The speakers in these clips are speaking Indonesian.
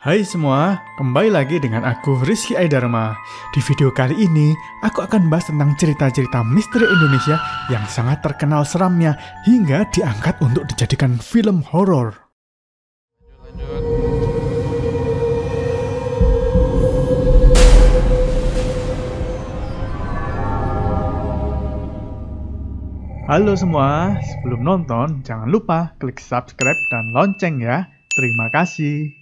Hai semua, kembali lagi dengan aku Rizky Aidarma. Di video kali ini, aku akan bahas tentang cerita-cerita misteri Indonesia yang sangat terkenal seramnya hingga diangkat untuk dijadikan film horor. Halo semua, sebelum nonton jangan lupa klik subscribe dan lonceng ya. Terima kasih.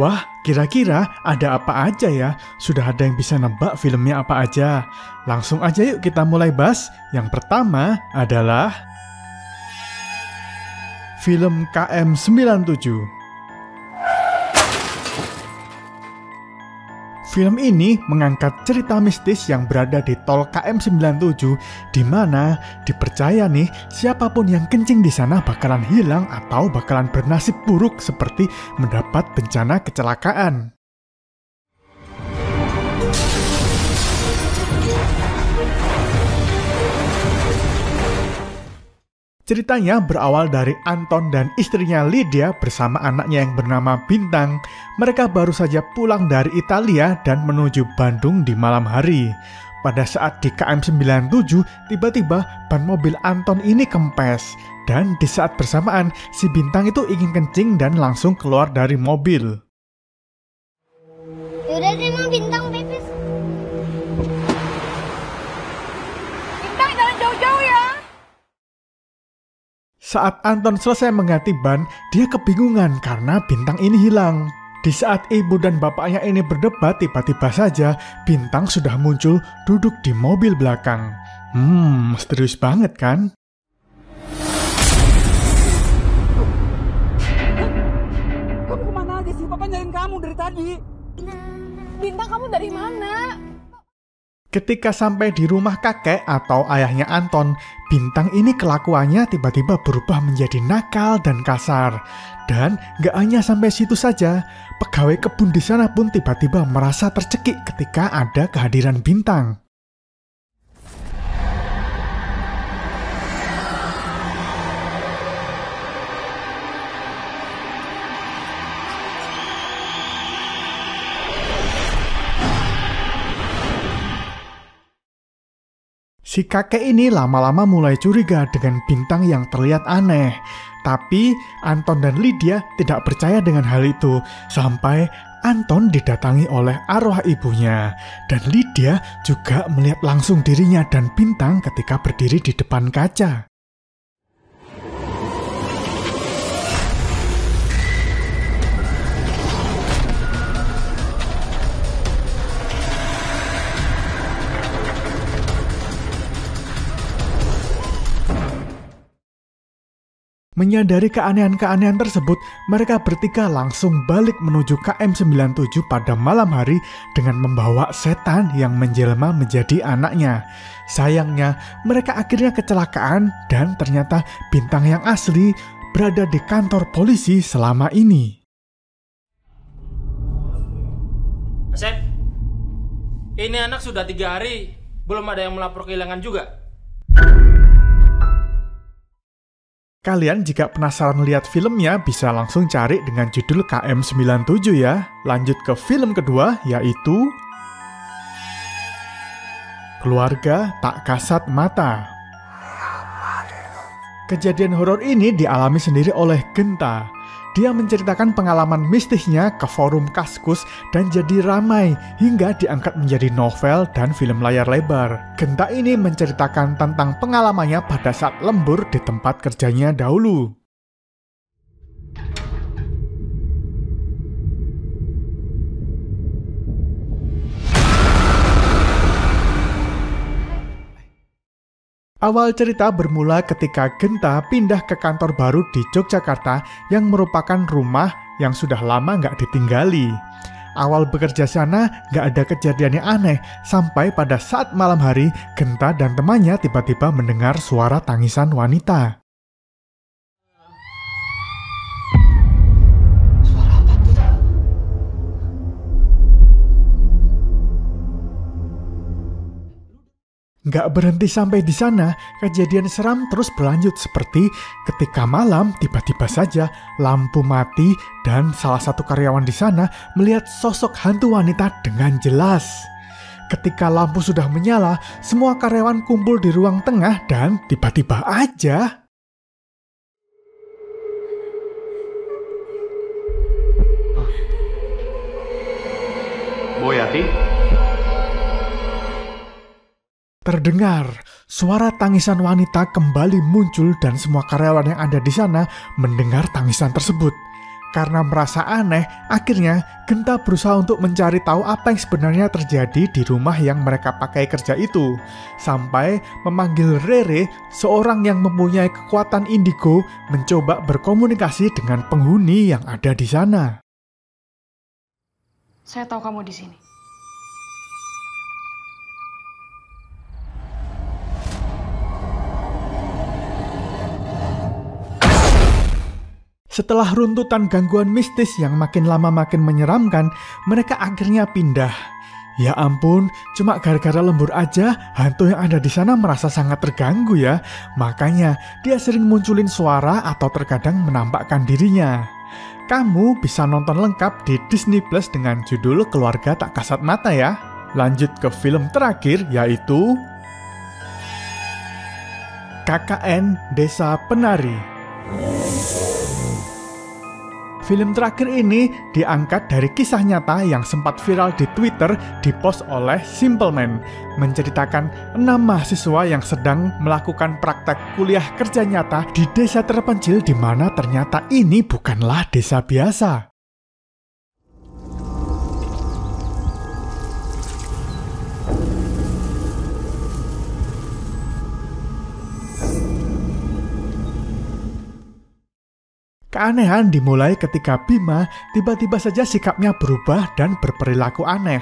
Wah, kira-kira ada apa aja ya? Sudah ada yang bisa nebak filmnya apa aja? Langsung aja yuk kita mulai bahas. Yang pertama adalah film KM97. Film ini mengangkat cerita mistis yang berada di tol KM97 di mana dipercaya nih siapa pun yang kencing di sana bakalan hilang atau bakalan bernasib buruk seperti mendapat bencana kecelakaan. Ceritanya berawal dari Anton dan istrinya Lydia bersama anaknya yang bernama Bintang. Mereka baru saja pulang dari Italia dan menuju Bandung di malam hari. Pada saat di KM97, tiba-tiba ban mobil Anton ini kempes. Dan di saat bersamaan, si Bintang itu ingin kencing dan langsung keluar dari mobil. Yaudah deh bintang pipis. Bintang jangan jauh-jauh ya. Saat Anton selesai mengganti ban, dia kebingungan karena bintang ini hilang. Di saat ibu dan bapaknya ini berdebat, tiba-tiba saja bintang sudah muncul duduk di mobil belakang. Hmm, misterius banget kan? Kamu ke mana aja sih? Papa nyariin kamu dari tadi. Bintang kamu dari mana? Ketika sampai di rumah kakek atau ayahnya Anton, bintang ini kelakuannya tiba-tiba berubah menjadi nakal dan kasar. Dan gak hanya sampai situ saja, pegawai kebun di sana pun tiba-tiba merasa tercekik ketika ada kehadiran bintang. Si kakek ini lama-lama mulai curiga dengan bintang yang terlihat aneh. Tapi Anton dan Lydia tidak percaya dengan hal itu sampai Anton didatangi oleh arwah ibunya dan Lydia juga melihat langsung dirinya dan bintang ketika berdiri di depan kaca. Menyadari keanehan-keanehan tersebut, mereka bertiga langsung balik menuju KM97 pada malam hari dengan membawa setan yang menjelma menjadi anaknya. Sayangnya, mereka akhirnya kecelakaan dan ternyata bintang yang asli berada di kantor polisi selama ini. Asep, ini anak sudah tiga hari, belum ada yang melapor kehilangan juga. Kalian jika penasaran lihat filmnya bisa langsung cari dengan judul KM97 ya. Lanjut ke film kedua yaitu Keluarga Tak Kasat Mata. Kejadian horor ini dialami sendiri oleh Genta. Dia menceritakan pengalaman mistisnya ke forum Kaskus dan jadi ramai hingga diangkat menjadi novel dan film layar lebar. Genta ini menceritakan tentang pengalamannya pada saat lembur di tempat kerjanya dahulu. Awal cerita bermula ketika Genta pindah ke kantor baru di Yogyakarta yang merupakan rumah yang sudah lama nggak ditinggali. Awal bekerja sana nggak ada kejadian yang aneh sampai pada saat malam hari Genta dan temannya tiba-tiba mendengar suara tangisan wanita. Nggak berhenti sampai di sana, kejadian seram terus berlanjut seperti ketika malam tiba-tiba saja lampu mati dan salah satu karyawan di sana melihat sosok hantu wanita dengan jelas. Ketika lampu sudah menyala, semua karyawan kumpul di ruang tengah dan tiba-tiba aja Boyati? Terdengar suara tangisan wanita kembali muncul dan semua karyawan yang ada di sana mendengar tangisan tersebut. Karena merasa aneh, akhirnya Genta berusaha untuk mencari tahu apa yang sebenarnya terjadi di rumah yang mereka pakai kerja itu. Sampai memanggil Rere, seorang yang mempunyai kekuatan indigo, mencoba berkomunikasi dengan penghuni yang ada di sana. Saya tahu kamu di sini. Setelah runtutan gangguan mistis yang makin lama makin menyeramkan, mereka akhirnya pindah. Ya ampun, cuma gara-gara lembur aja, hantu yang ada di sana merasa sangat terganggu ya. Makanya dia sering munculin suara atau terkadang menampakkan dirinya. Kamu bisa nonton lengkap di Disney Plus dengan judul Keluarga Tak Kasat Mata ya. Lanjut ke film terakhir yaitu KKN Desa Penari. Film terakhir ini diangkat dari kisah nyata yang sempat viral di Twitter dipost oleh Simple Man, menceritakan enam mahasiswa yang sedang melakukan praktek kuliah kerja nyata di desa terpencil di mana ternyata ini bukanlah desa biasa. Keanehan dimulai ketika Bima tiba-tiba saja sikapnya berubah dan berperilaku aneh.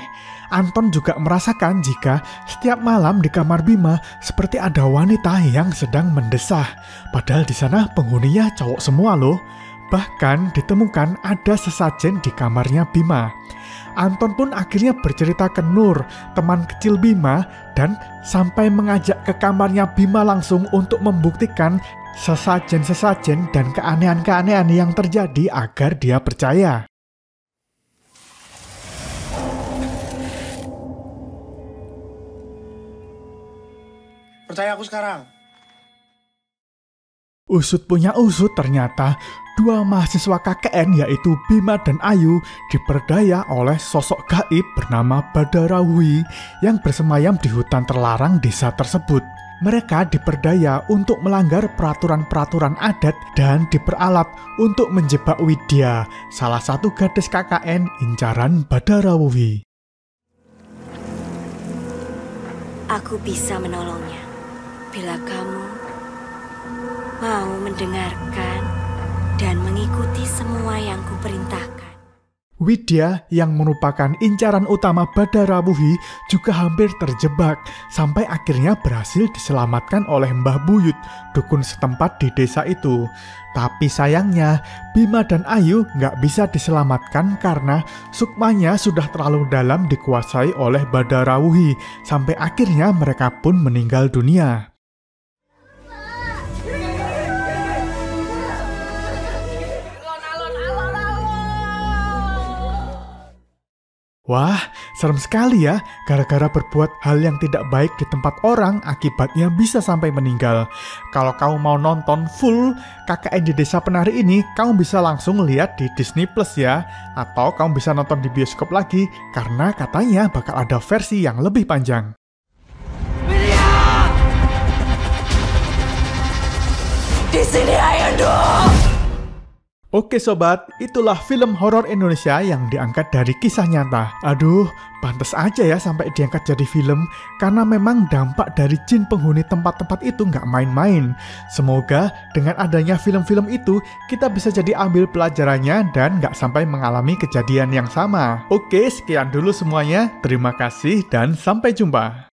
Anton juga merasakan jika setiap malam di kamar Bima seperti ada wanita yang sedang mendesah. Padahal di sana penghuninya cowok semua loh. Bahkan ditemukan ada sesajen di kamarnya Bima. Anton pun akhirnya bercerita ke Nur, teman kecil Bima, dan sampai mengajak ke kamarnya Bima langsung untuk membuktikan sesajen-sesajen dan keanehan-keanehan yang terjadi agar dia percaya. Percaya aku sekarang. Usut punya usut ternyata dua mahasiswa KKN yaitu Bima dan Ayu diperdaya oleh sosok gaib bernama Badarawi yang bersemayam di hutan terlarang desa tersebut mereka diperdaya untuk melanggar peraturan-peraturan adat dan diperalat untuk menjebak Widya, salah satu gadis KKN incaran Badarawuhi. Aku bisa menolongnya bila kamu mau mendengarkan dan mengikuti semua yang kuperintahkan. Widya yang merupakan incaran utama Badara Wuhi juga hampir terjebak sampai akhirnya berhasil diselamatkan oleh Mbah Buyut, dukun setempat di desa itu. Tapi sayangnya Bima dan Ayu nggak bisa diselamatkan karena sukmanya sudah terlalu dalam dikuasai oleh Badara Wuhi sampai akhirnya mereka pun meninggal dunia. Wah, serem sekali ya. Gara-gara berbuat hal yang tidak baik di tempat orang, akibatnya bisa sampai meninggal. Kalau kamu mau nonton full KKN di Desa Penari ini, kamu bisa langsung lihat di Disney Plus ya. Atau kamu bisa nonton di bioskop lagi, karena katanya bakal ada versi yang lebih panjang. Di sini ayo dong! Oke sobat, itulah film horor Indonesia yang diangkat dari kisah nyata. Aduh, pantas aja ya sampai diangkat jadi film, karena memang dampak dari jin penghuni tempat-tempat itu nggak main-main. Semoga dengan adanya film-film itu, kita bisa jadi ambil pelajarannya dan nggak sampai mengalami kejadian yang sama. Oke, sekian dulu semuanya. Terima kasih dan sampai jumpa.